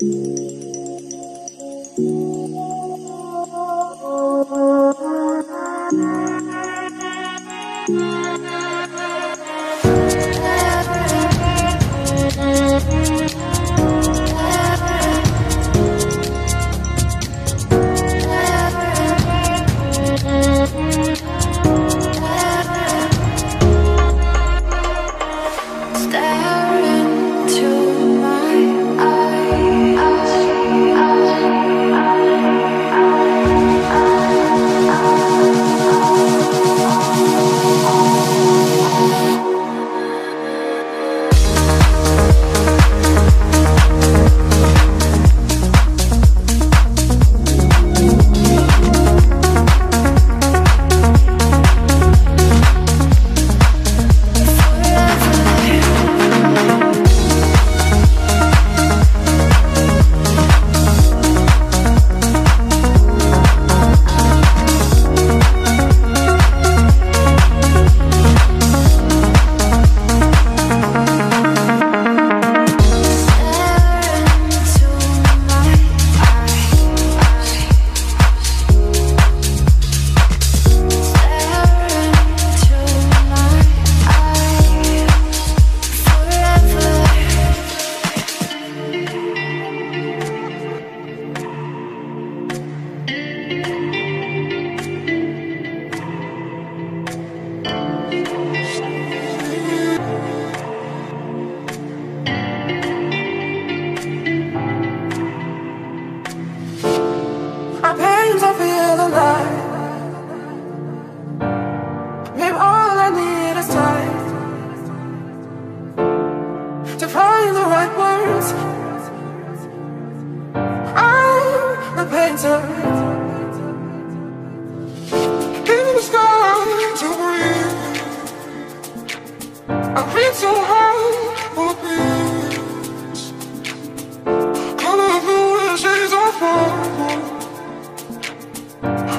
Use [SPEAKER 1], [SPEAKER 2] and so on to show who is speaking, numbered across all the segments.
[SPEAKER 1] painter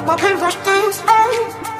[SPEAKER 1] My paintbrush thinks I.